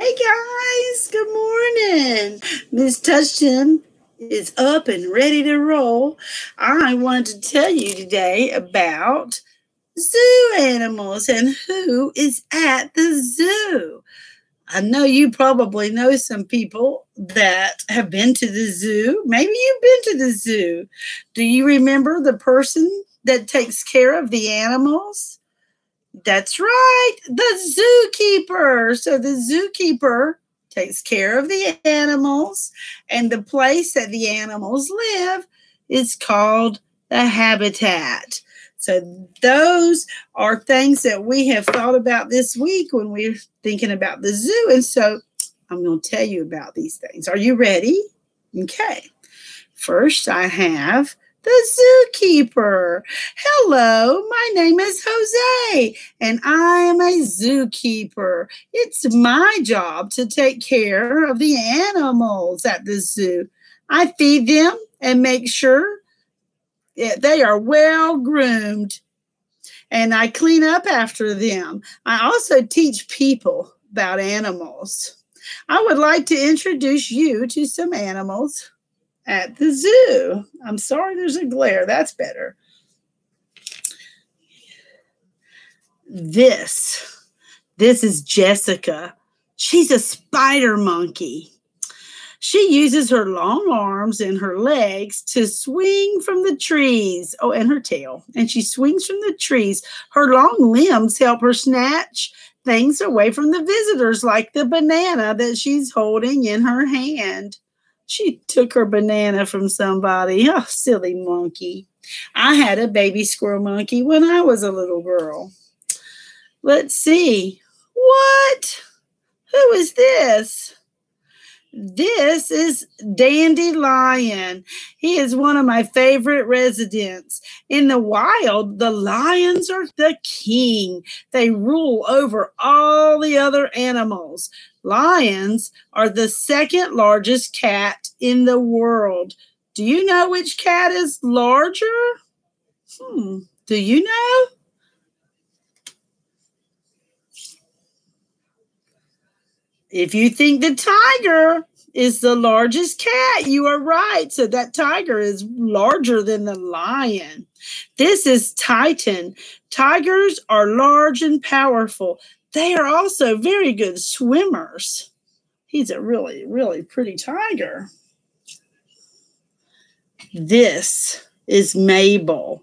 Hey guys, good morning. Miss Touchton is up and ready to roll. I wanted to tell you today about zoo animals and who is at the zoo. I know you probably know some people that have been to the zoo. Maybe you've been to the zoo. Do you remember the person that takes care of the animals? That's right, the zookeeper. So the zookeeper takes care of the animals, and the place that the animals live is called the habitat. So those are things that we have thought about this week when we're thinking about the zoo. And so I'm going to tell you about these things. Are you ready? Okay. First, I have the zookeeper. Hello, my name is Jose, and I am a zookeeper. It's my job to take care of the animals at the zoo. I feed them and make sure they are well groomed, and I clean up after them. I also teach people about animals. I would like to introduce you to some animals at the zoo. I'm sorry there's a glare. That's better. This, this is Jessica. She's a spider monkey. She uses her long arms and her legs to swing from the trees. Oh, and her tail. And she swings from the trees. Her long limbs help her snatch things away from the visitors, like the banana that she's holding in her hand. She took her banana from somebody. Oh, silly monkey. I had a baby squirrel monkey when I was a little girl. Let's see. What? Who is this? This is Dandelion. He is one of my favorite residents. In the wild, the lions are the king. They rule over all the other animals. Lions are the second largest cat in the world. Do you know which cat is larger? Hmm. Do you know? If you think the tiger is the largest cat, you are right. So that tiger is larger than the lion. This is Titan. Tigers are large and powerful. They are also very good swimmers. He's a really, really pretty tiger. This is Mabel.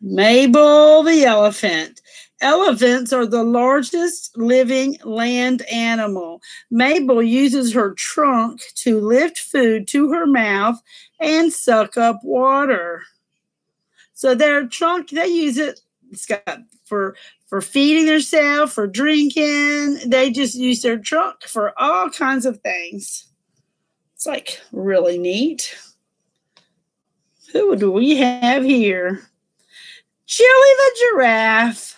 Mabel the elephant. Elephants are the largest living land animal. Mabel uses her trunk to lift food to her mouth and suck up water. So their trunk, they use it. It's got for for feeding themselves, for drinking. They just use their trunk for all kinds of things. It's like really neat. Who do we have here? Chili the giraffe.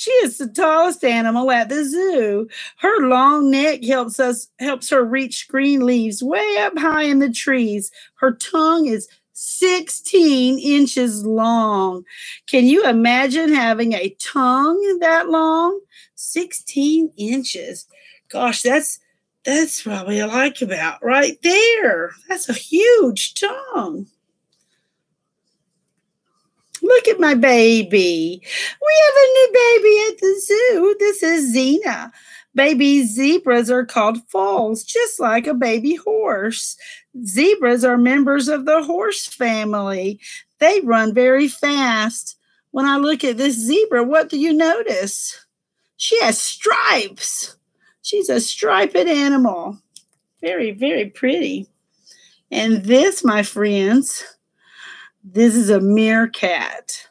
She is the tallest animal at the zoo. Her long neck helps us helps her reach green leaves way up high in the trees. Her tongue is 16 inches long. Can you imagine having a tongue that long? 16 inches. Gosh, that's that's probably like about right there. That's a huge tongue. Look at my baby. We have a new baby at the zoo. This is Xena. Baby zebras are called foals, just like a baby horse. Zebras are members of the horse family. They run very fast. When I look at this zebra, what do you notice? She has stripes. She's a striped animal. Very, very pretty. And this, my friends, this is a meerkat.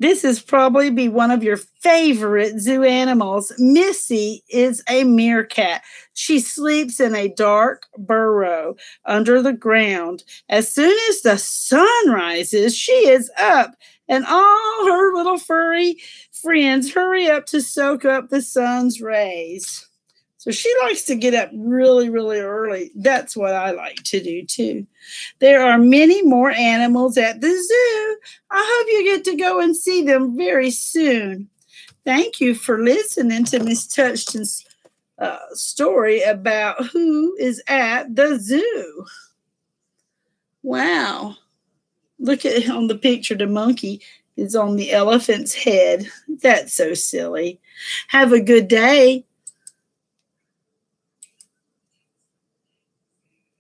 This is probably be one of your favorite zoo animals. Missy is a meerkat. She sleeps in a dark burrow under the ground. As soon as the sun rises, she is up, and all her little furry friends hurry up to soak up the sun's rays. So she likes to get up really, really early. That's what I like to do too. There are many more animals at the zoo. I hope you get to go and see them very soon. Thank you for listening to Miss Touchton's uh, story about who is at the zoo. Wow. Look at on the picture, the monkey is on the elephant's head. That's so silly. Have a good day.